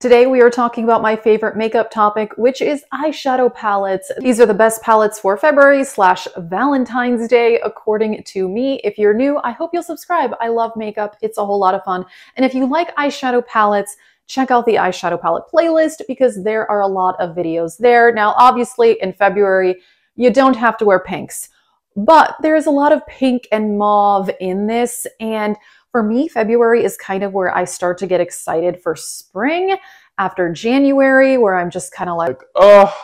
Today we are talking about my favorite makeup topic, which is eyeshadow palettes. These are the best palettes for February slash Valentine's Day, according to me. If you're new, I hope you'll subscribe. I love makeup. It's a whole lot of fun. And if you like eyeshadow palettes, check out the eyeshadow palette playlist because there are a lot of videos there. Now, obviously in February, you don't have to wear pinks, but there's a lot of pink and mauve in this. And for me, February is kind of where I start to get excited for spring after January, where I'm just kind of like, oh,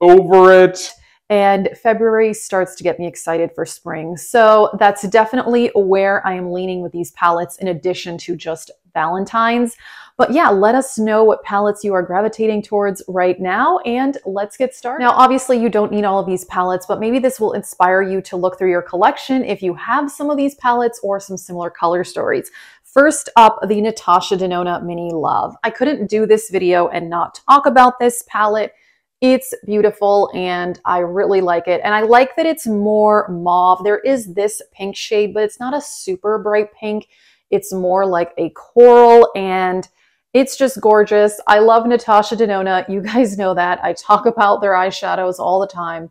over it. And February starts to get me excited for spring. So that's definitely where I am leaning with these palettes in addition to just Valentine's. But yeah, let us know what palettes you are gravitating towards right now and let's get started. Now, obviously you don't need all of these palettes, but maybe this will inspire you to look through your collection if you have some of these palettes or some similar color stories. First up, the Natasha Denona Mini Love. I couldn't do this video and not talk about this palette. It's beautiful and I really like it. And I like that it's more mauve. There is this pink shade, but it's not a super bright pink. It's more like a coral and it's just gorgeous. I love Natasha Denona. You guys know that. I talk about their eyeshadows all the time.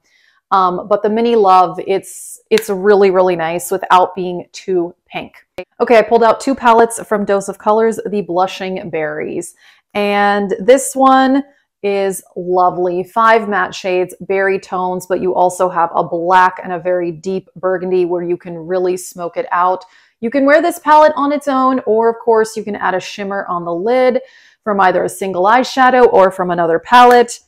Um, but the Mini Love, it's, it's really, really nice without being too pink. Okay, I pulled out two palettes from Dose of Colors, the Blushing Berries. And this one is lovely. Five matte shades, berry tones, but you also have a black and a very deep burgundy where you can really smoke it out. You can wear this palette on its own, or of course you can add a shimmer on the lid from either a single eyeshadow or from another palette.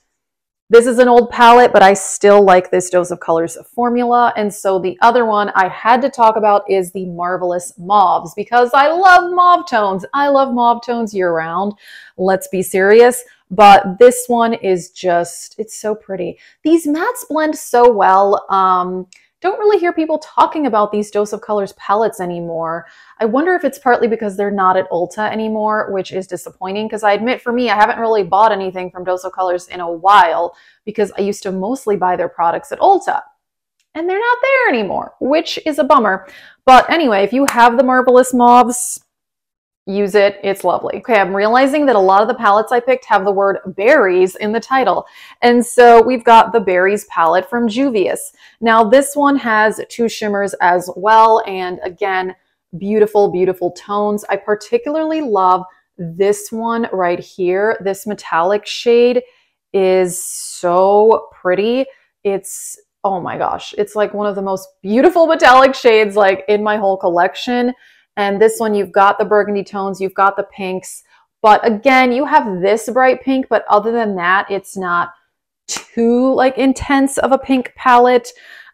This is an old palette, but I still like this Dose of Colors formula. And so the other one I had to talk about is the Marvelous Mauves because I love mauve tones. I love mauve tones year round. Let's be serious. But this one is just, it's so pretty. These mattes blend so well. Um, don't really hear people talking about these Dose of Colors palettes anymore. I wonder if it's partly because they're not at Ulta anymore, which is disappointing because I admit for me, I haven't really bought anything from Dose of Colors in a while because I used to mostly buy their products at Ulta. And they're not there anymore, which is a bummer. But anyway, if you have the Marvelous Mauves, use it. It's lovely. Okay, I'm realizing that a lot of the palettes I picked have the word berries in the title. And so we've got the berries palette from Juvia's. Now this one has two shimmers as well. And again, beautiful, beautiful tones. I particularly love this one right here. This metallic shade is so pretty. It's, oh my gosh, it's like one of the most beautiful metallic shades like in my whole collection. And this one, you've got the burgundy tones, you've got the pinks. But again, you have this bright pink, but other than that, it's not too like intense of a pink palette.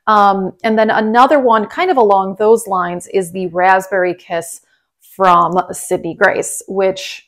Um, and then another one kind of along those lines is the Raspberry Kiss from Sydney Grace, which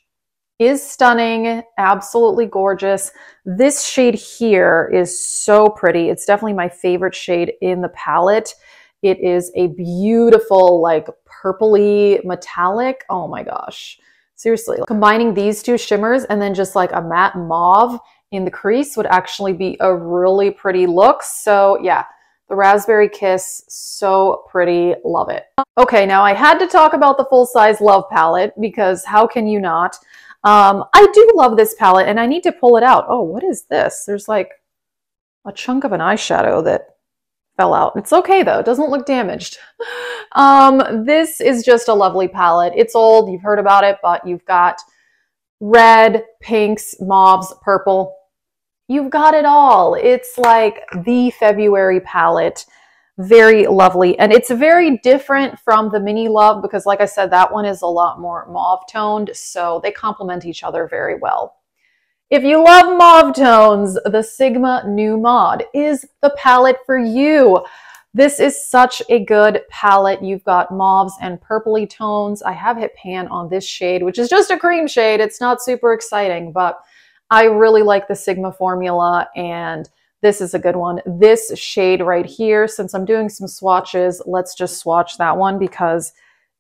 is stunning, absolutely gorgeous. This shade here is so pretty. It's definitely my favorite shade in the palette. It is a beautiful, like purpley metallic. Oh my gosh. Seriously, combining these two shimmers and then just like a matte mauve in the crease would actually be a really pretty look. So yeah, the Raspberry Kiss, so pretty, love it. Okay, now I had to talk about the full size Love palette because how can you not? Um, I do love this palette and I need to pull it out. Oh, what is this? There's like a chunk of an eyeshadow that fell out. It's okay though, it doesn't look damaged. Um, this is just a lovely palette. It's old, you've heard about it, but you've got red, pinks, mauves, purple. You've got it all. It's like the February palette. Very lovely. And it's very different from the Mini Love because like I said, that one is a lot more mauve toned. So they complement each other very well. If you love mauve tones, the Sigma New Mod is the palette for you. This is such a good palette. You've got mauves and purpley tones. I have hit pan on this shade, which is just a cream shade. It's not super exciting, but I really like the Sigma formula and this is a good one. This shade right here, since I'm doing some swatches, let's just swatch that one because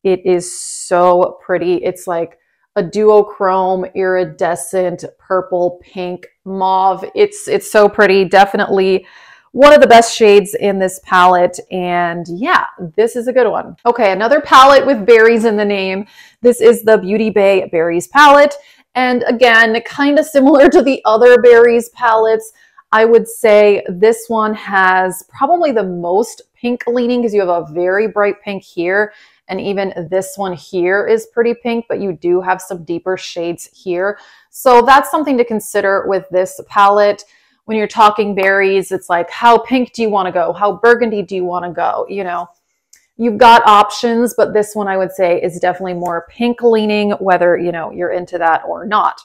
it is so pretty. It's like a duochrome iridescent purple, pink, mauve. It's, it's so pretty. Definitely one of the best shades in this palette. And yeah, this is a good one. Okay, another palette with berries in the name. This is the Beauty Bay Berries palette. And again, kind of similar to the other berries palettes, I would say this one has probably the most pink leaning because you have a very bright pink here. And even this one here is pretty pink, but you do have some deeper shades here. So that's something to consider with this palette. When you're talking berries, it's like, how pink do you want to go? How burgundy do you want to go? You know, you've got options, but this one I would say is definitely more pink leaning, whether, you know, you're into that or not.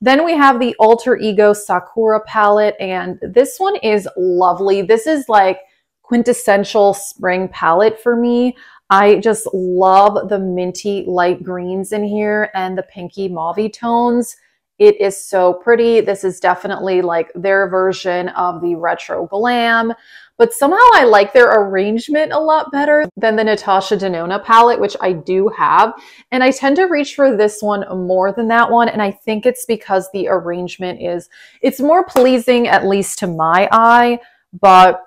Then we have the Alter Ego Sakura palette, and this one is lovely. This is like quintessential spring palette for me. I just love the minty light greens in here and the pinky mauve tones. It is so pretty. This is definitely like their version of the retro glam, but somehow I like their arrangement a lot better than the Natasha Denona palette, which I do have. And I tend to reach for this one more than that one. And I think it's because the arrangement is, it's more pleasing, at least to my eye, but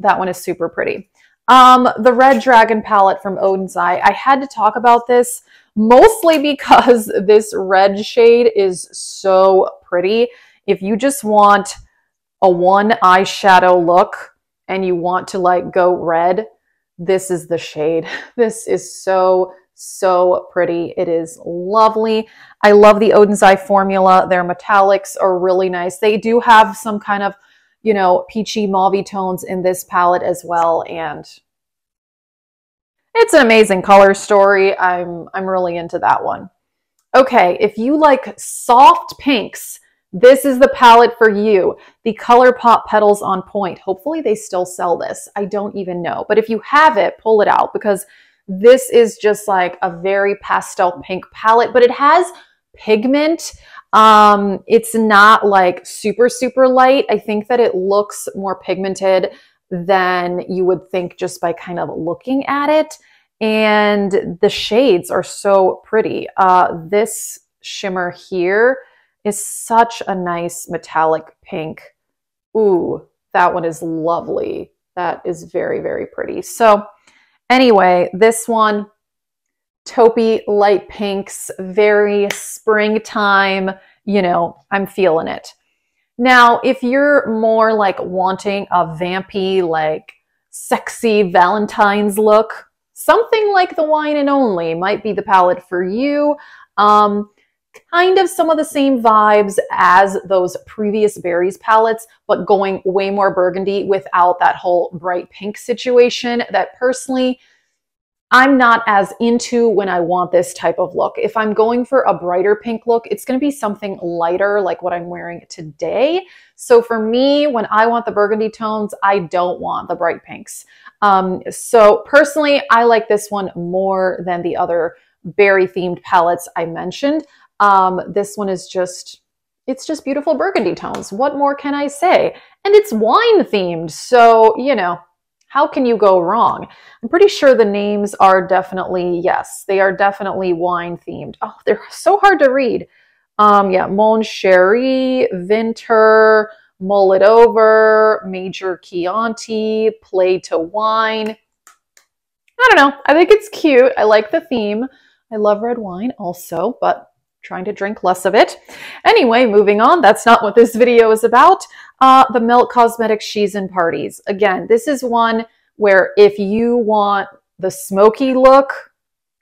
that one is super pretty. Um, the Red Dragon palette from Oden's Eye. I had to talk about this mostly because this red shade is so pretty. If you just want a one eyeshadow look and you want to like go red, this is the shade. This is so, so pretty. It is lovely. I love the Oden's Eye formula. Their metallics are really nice. They do have some kind of, you know, peachy mauve tones in this palette as well. And it's an amazing color story. I'm, I'm really into that one. Okay, if you like soft pinks, this is the palette for you. The ColourPop Petals on Point. Hopefully they still sell this. I don't even know. But if you have it, pull it out because this is just like a very pastel pink palette, but it has pigment. Um, it's not like super, super light. I think that it looks more pigmented than you would think just by kind of looking at it. And the shades are so pretty. Uh, this shimmer here is such a nice metallic pink. Ooh, that one is lovely. That is very, very pretty. So anyway, this one, taupey light pinks, very springtime, you know, I'm feeling it. Now, if you're more like wanting a vampy, like sexy Valentine's look, something like the wine and only might be the palette for you. Um, kind of some of the same vibes as those previous berries palettes, but going way more burgundy without that whole bright pink situation that personally I'm not as into when I want this type of look. If I'm going for a brighter pink look, it's going to be something lighter like what I'm wearing today. So for me, when I want the burgundy tones, I don't want the bright pinks. Um, so personally, I like this one more than the other berry themed palettes I mentioned. Um, this one is just, it's just beautiful burgundy tones. What more can I say? And it's wine themed. So, you know, how can you go wrong? I'm pretty sure the names are definitely, yes, they are definitely wine themed. Oh, they're so hard to read. Um, yeah, Mon Cherie, Vinter, Mull It Over, Major Chianti, Play to Wine. I don't know. I think it's cute. I like the theme. I love red wine also, but trying to drink less of it. Anyway, moving on. That's not what this video is about. Uh, the Melt Cosmetics She's in Parties. Again, this is one where if you want the smoky look,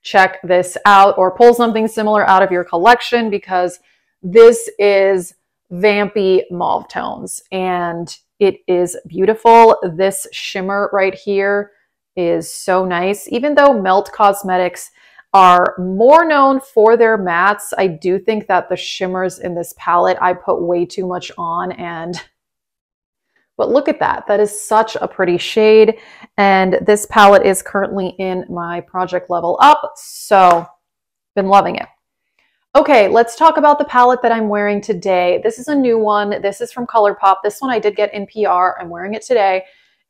check this out or pull something similar out of your collection because this is vampy mauve tones and it is beautiful. This shimmer right here is so nice. Even though Melt Cosmetics are more known for their mattes. I do think that the shimmers in this palette, I put way too much on and but look at that. That is such a pretty shade. And this palette is currently in my project level up. So been loving it. Okay, let's talk about the palette that I'm wearing today. This is a new one. This is from ColourPop. This one I did get in PR. I'm wearing it today.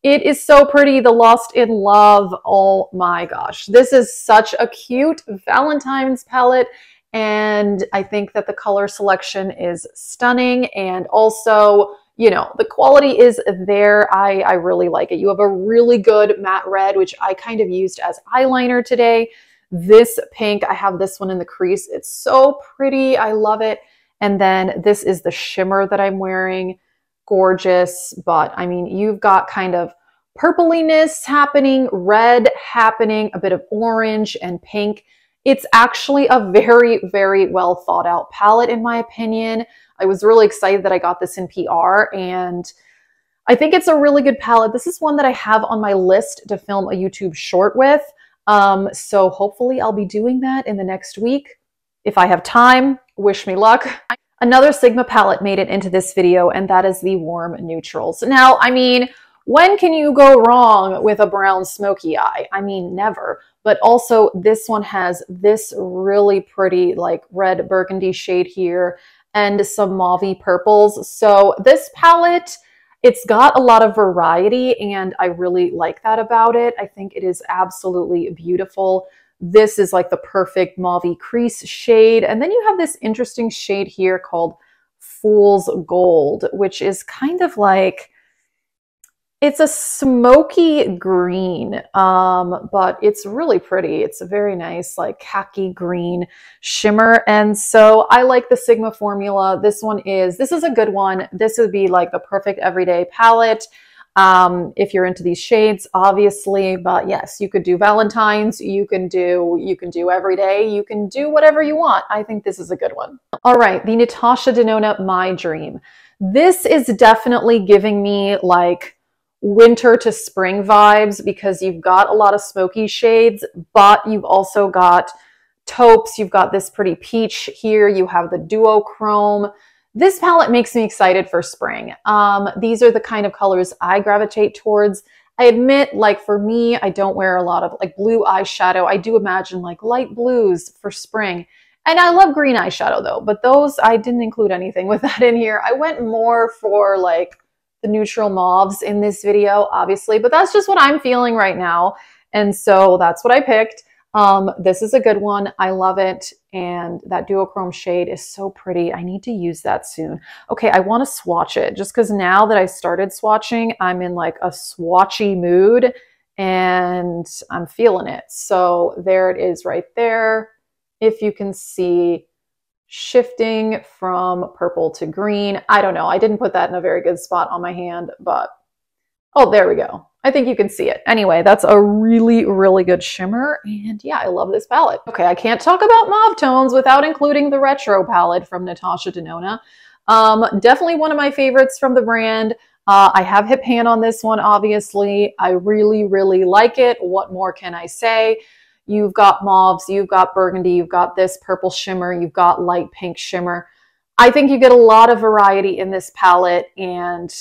It is so pretty. The Lost in Love. Oh my gosh. This is such a cute Valentine's palette. And I think that the color selection is stunning. And also, you know, the quality is there. I, I really like it. You have a really good matte red, which I kind of used as eyeliner today. This pink, I have this one in the crease. It's so pretty. I love it. And then this is the shimmer that I'm wearing. Gorgeous. But I mean, you've got kind of purpliness happening, red happening, a bit of orange and pink. It's actually a very, very well thought out palette, in my opinion. I was really excited that I got this in PR and I think it's a really good palette. This is one that I have on my list to film a YouTube short with. Um, so hopefully I'll be doing that in the next week. If I have time, wish me luck. Another Sigma palette made it into this video, and that is the Warm Neutrals. Now, I mean, when can you go wrong with a brown smoky eye? I mean, never. But also, this one has this really pretty, like, red burgundy shade here and some mauvey purples. So this palette it's got a lot of variety and I really like that about it. I think it is absolutely beautiful. This is like the perfect mauve crease shade. And then you have this interesting shade here called Fool's Gold, which is kind of like it's a smoky green, um, but it's really pretty. It's a very nice, like khaki green shimmer. And so I like the Sigma formula. This one is, this is a good one. This would be like the perfect everyday palette. Um, if you're into these shades, obviously, but yes, you could do Valentine's, you can do, you can do every day, you can do whatever you want. I think this is a good one. All right, the Natasha Denona My Dream. This is definitely giving me like winter to spring vibes because you've got a lot of smoky shades, but you've also got taupes. You've got this pretty peach here. You have the duochrome. This palette makes me excited for spring. Um, these are the kind of colors I gravitate towards. I admit, like for me, I don't wear a lot of like blue eyeshadow. I do imagine like light blues for spring. And I love green eyeshadow though, but those, I didn't include anything with that in here. I went more for like the neutral mauves in this video, obviously, but that's just what I'm feeling right now. And so that's what I picked. Um, this is a good one. I love it. And that duochrome shade is so pretty. I need to use that soon. Okay, I want to swatch it just because now that I started swatching, I'm in like a swatchy mood and I'm feeling it. So there it is right there. If you can see, shifting from purple to green. I don't know. I didn't put that in a very good spot on my hand, but oh, there we go. I think you can see it. Anyway, that's a really, really good shimmer. And yeah, I love this palette. Okay, I can't talk about mauve tones without including the retro palette from Natasha Denona. Um, definitely one of my favorites from the brand. Uh, I have hit pan on this one, obviously. I really, really like it. What more can I say? You've got mauves, you've got burgundy, you've got this purple shimmer, you've got light pink shimmer. I think you get a lot of variety in this palette and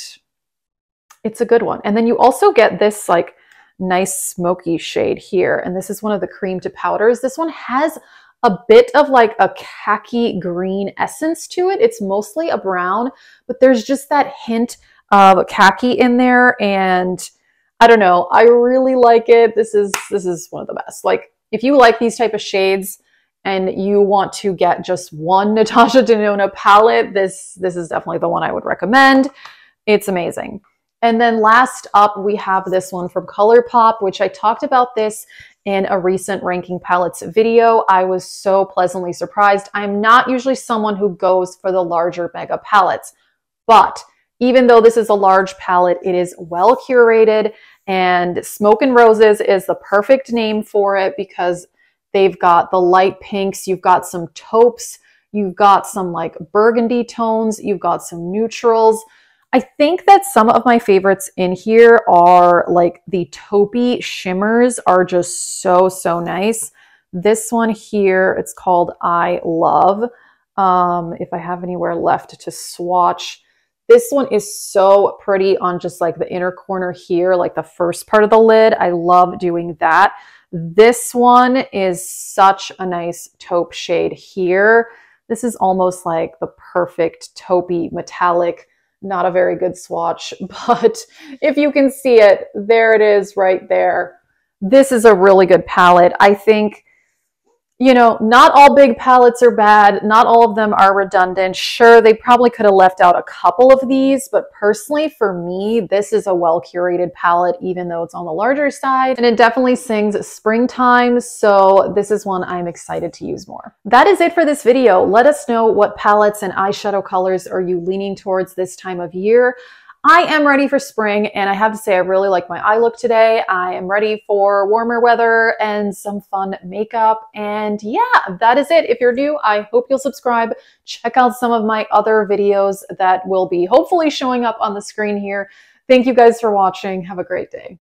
it's a good one. And then you also get this like nice smoky shade here. And this is one of the cream to powders. This one has a bit of like a khaki green essence to it. It's mostly a brown, but there's just that hint of khaki in there. And I don't know, I really like it. This is, this is one of the best. Like if you like these type of shades and you want to get just one Natasha Denona palette, this, this is definitely the one I would recommend. It's amazing. And then last up, we have this one from ColourPop, which I talked about this in a recent ranking palettes video. I was so pleasantly surprised. I'm not usually someone who goes for the larger mega palettes, but even though this is a large palette, it is well curated and Smoke and Roses is the perfect name for it because they've got the light pinks, you've got some taupes, you've got some like burgundy tones, you've got some neutrals. I think that some of my favorites in here are like the taupey shimmers are just so, so nice. This one here, it's called I Love. Um, if I have anywhere left to swatch, this one is so pretty on just like the inner corner here, like the first part of the lid. I love doing that. This one is such a nice taupe shade here. This is almost like the perfect taupey metallic, not a very good swatch, but if you can see it, there it is right there. This is a really good palette. I think You know, not all big palettes are bad. Not all of them are redundant. Sure, they probably could have left out a couple of these, but personally for me, this is a well curated palette, even though it's on the larger side. And it definitely sings springtime. So this is one I'm excited to use more. That is it for this video. Let us know what palettes and eyeshadow colors are you leaning towards this time of year. I am ready for spring and I have to say I really like my eye look today. I am ready for warmer weather and some fun makeup. And yeah, that is it. If you're new, I hope you'll subscribe. Check out some of my other videos that will be hopefully showing up on the screen here. Thank you guys for watching. Have a great day.